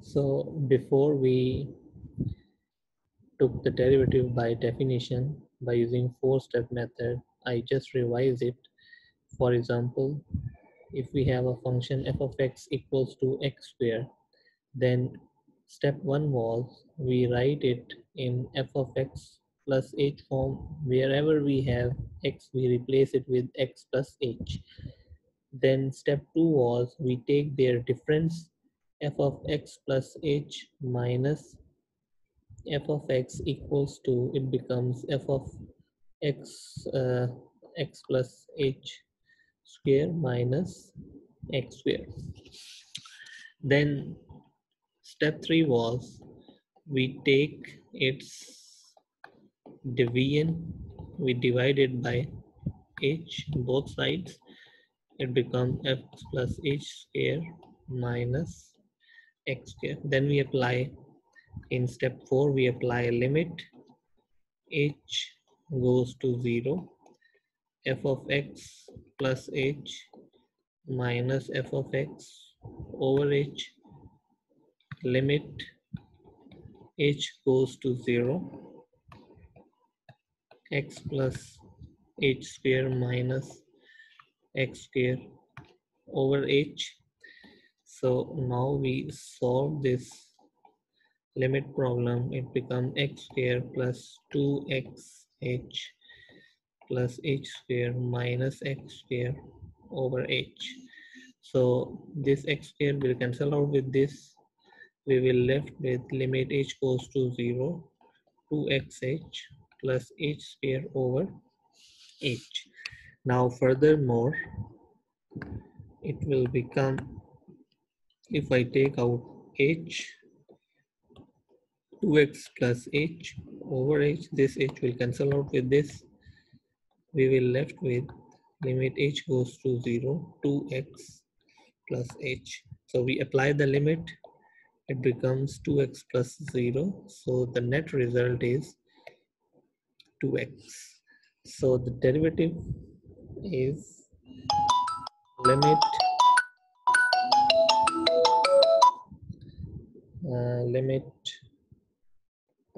So before we took the derivative by definition by using four-step method, I just revise it. For example, if we have a function f of x equals to x square, then step one was we write it in f of x plus h form. Wherever we have x, we replace it with x plus h. Then step two was we take their difference f of x plus h minus f of x equals to it becomes f of x uh, x plus h square minus x square. Then step three was we take its division we divide it by h both sides. It becomes f plus h square minus x square then we apply in step 4 we apply a limit. H goes to 0 f of x plus h minus f of x over h. Limit h goes to 0 x plus h square minus x square over h so now we solve this limit problem, it becomes x square plus 2xh plus h square minus x square over h. So this x square will cancel out with this. We will left with limit h goes to 0 2xh plus h square over h. Now furthermore, it will become, if I take out h 2x plus h over h. This h will cancel out with this. We will left with limit h goes to 0, 2x plus h. So we apply the limit, it becomes 2x plus 0. So the net result is 2x. So the derivative is limit uh, limit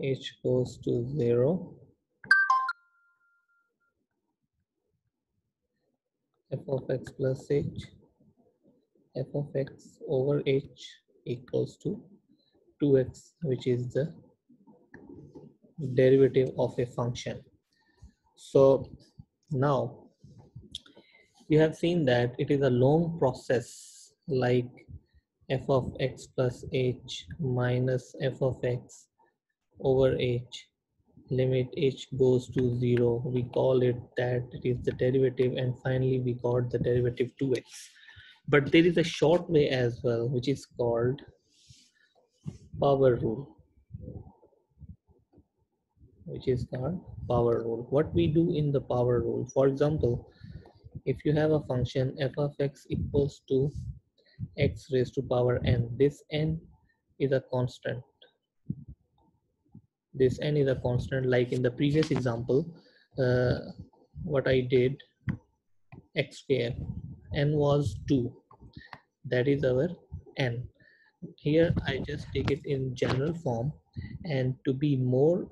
h goes to 0 f of x plus h. F of x over h equals to 2x which is the derivative of a function. So now you have seen that it is a long process like f of x plus h minus f of x over h. Limit h goes to 0 we call it that it is the derivative and finally we got the derivative 2x but there is a short way as well which is called power rule which is called power rule. What we do in the power rule for example if you have a function f of x equals to x raised to power n. This n is a constant. This n is a constant like in the previous example uh, what I did x square n was 2 that is our n. Here I just take it in general form and to be more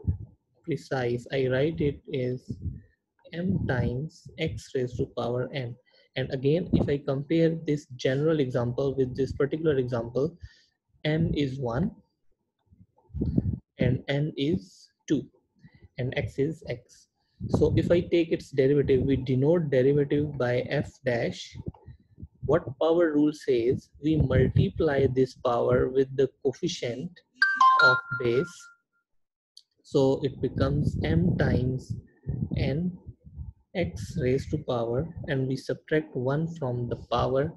precise I write it as m times x raised to power n and again if I compare this general example with this particular example m is 1 and n is 2 and x is x. So if I take its derivative, we denote derivative by f dash. What power rule says, we multiply this power with the coefficient of base. So it becomes m times n x raised to power and we subtract 1 from the power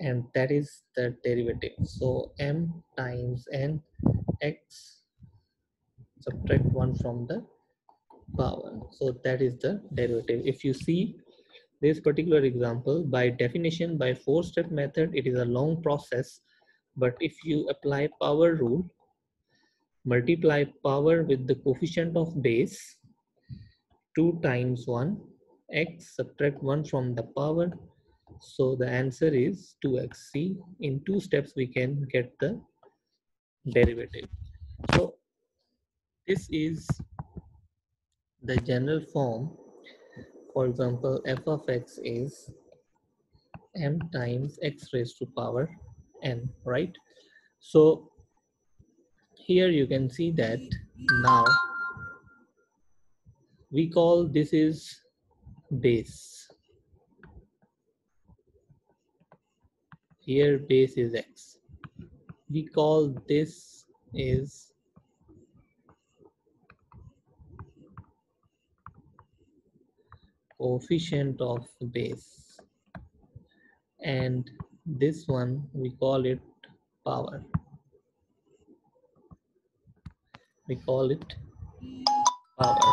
and that is the derivative. So m times n x subtract 1 from the power. So that is the derivative. If you see this particular example, by definition, by four-step method, it is a long process. But if you apply power rule, multiply power with the coefficient of base, 2 times 1, x, subtract 1 from the power. So the answer is 2xc in two steps we can get the derivative. So this is the general form. For example, f of x is m times x raised to power n, right? So here you can see that now we call this is base. Here base is x. We call this is coefficient of base and this one we call it power we call it power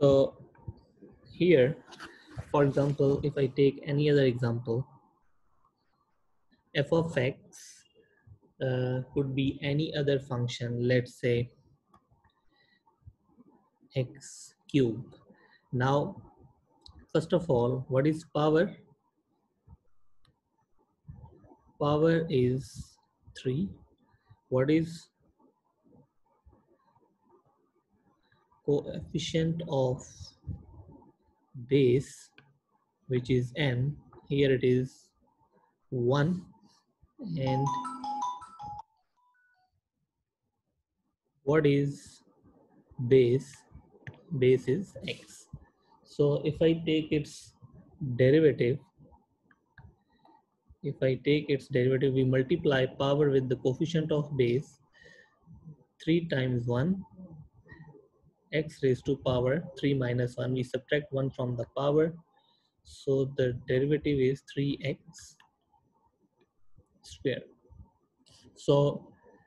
so here. For example if i take any other example f of x uh, could be any other function let's say x cube. Now first of all what is power? Power is 3 what is coefficient of base which is n here it is 1 and what is base? Base is x. So if I take its derivative, if I take its derivative, we multiply power with the coefficient of base 3 times 1 x raised to power 3 minus 1 we subtract 1 from the power. So the derivative is 3x square. So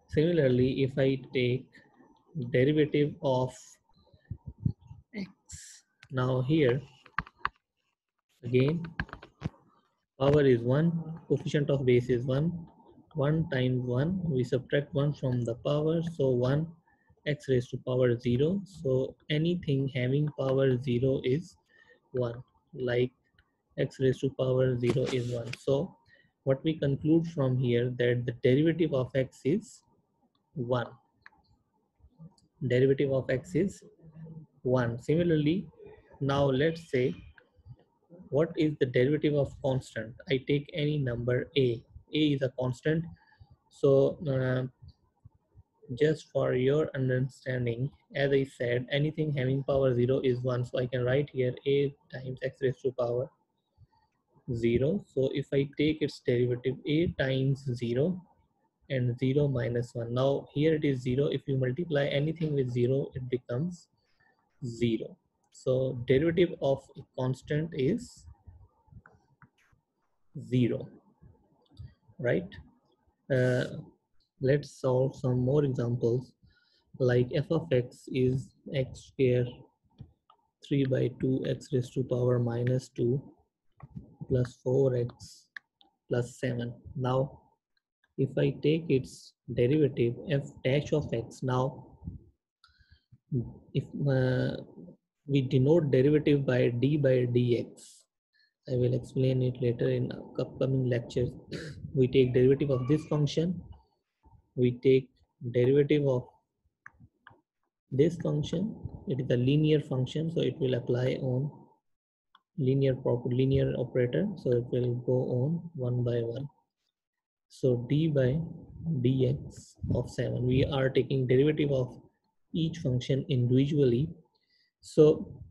similarly if I take derivative of x, now here again power is 1 coefficient of base is 1 1 times 1 we subtract 1 from the power. So 1 x raised to power 0 so anything having power 0 is 1 like x raised to power 0 is 1 so what we conclude from here that the derivative of x is 1 derivative of x is 1 similarly now let's say, what is the derivative of constant? I take any number a. a is a constant. So uh, just for your understanding, as I said, anything having power 0 is 1. So I can write here a times x raised to power 0. So if I take its derivative a times 0 and 0 minus 1. Now here it is 0. If you multiply anything with 0, it becomes 0. So derivative of a constant is zero, right? Uh, let's solve some more examples like f of x is x square 3 by 2 x raised to power minus 2 plus 4x plus 7. Now, if I take its derivative f dash of x, now if uh, we denote derivative by d by dx. I will explain it later in upcoming lectures. We take derivative of this function. We take derivative of this function. It is a linear function, so it will apply on linear proper linear operator. So it will go on one by one. So d by dx of 7. We are taking derivative of each function individually so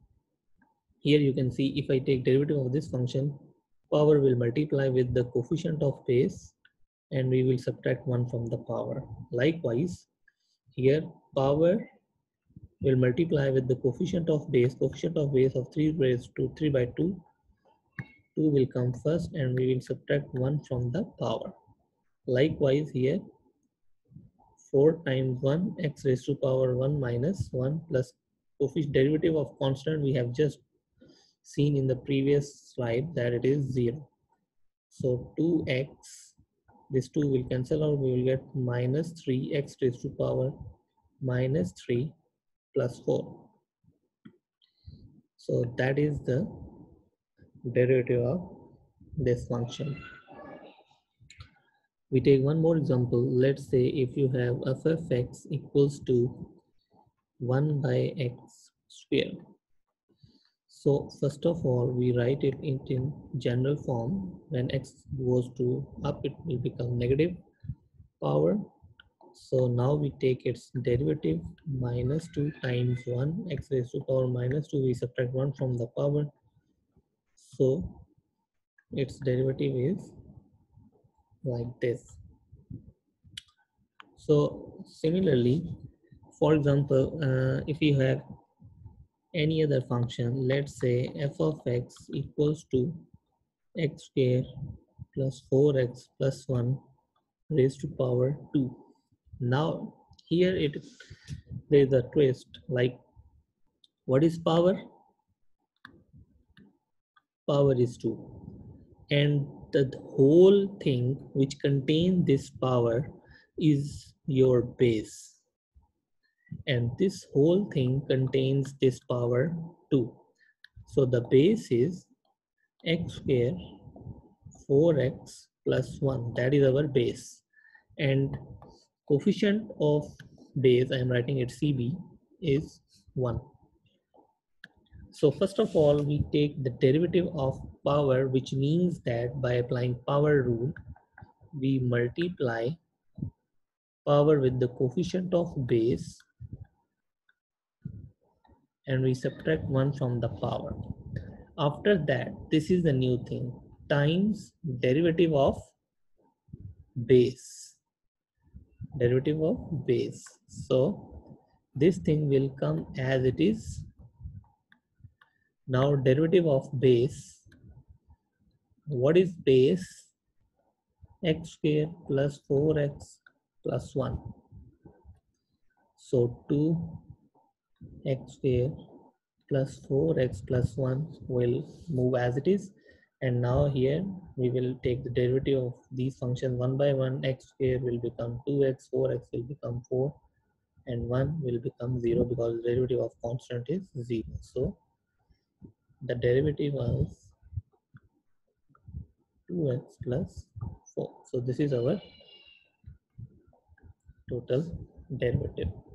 here you can see if I take derivative of this function, power will multiply with the coefficient of base and we will subtract 1 from the power. Likewise, here power will multiply with the coefficient of base, coefficient of base of 3 raised to 3 by 2. 2 will come first and we will subtract 1 from the power. Likewise here 4 times 1 x raised to power 1 minus 1 plus coefficient derivative of constant we have just seen in the previous slide that it is 0. So 2x, this 2 will cancel out, we will get minus 3x raised to power minus 3 plus 4. So that is the derivative of this function. we take one more example let's say if you have f of x equals to 1 by x square so first of all we write it in general form. When x goes to up it will become negative power. So now we take its derivative minus 2 times 1 x raised to power minus 2 we subtract 1 from the power. So its derivative is like this. So similarly, for example, uh, if you have any other function, let's say f of x equals to x square plus 4x plus 1 raised to power 2. Now here it there is a twist like what is power? Power is 2 and the whole thing which contains this power is your base and this whole thing contains this power too so the base is x square 4x plus 1 that is our base. And coefficient of base i am writing it cb is 1 so first of all, we take the derivative of power, which means that by applying power rule, we multiply power with the coefficient of base and we subtract 1 from the power. After that, this is the new thing, times derivative of base. Derivative of base. So this thing will come as it is now derivative of base, what is base? x square plus 4x plus 1. So 2x square plus 4x plus 1 will move as it is. And now here we will take the derivative of these functions one by one. x square will become 2x, 4x will become 4 and 1 will become 0 because the derivative of constant is 0. So the derivative was 2x plus 4 so this is our total derivative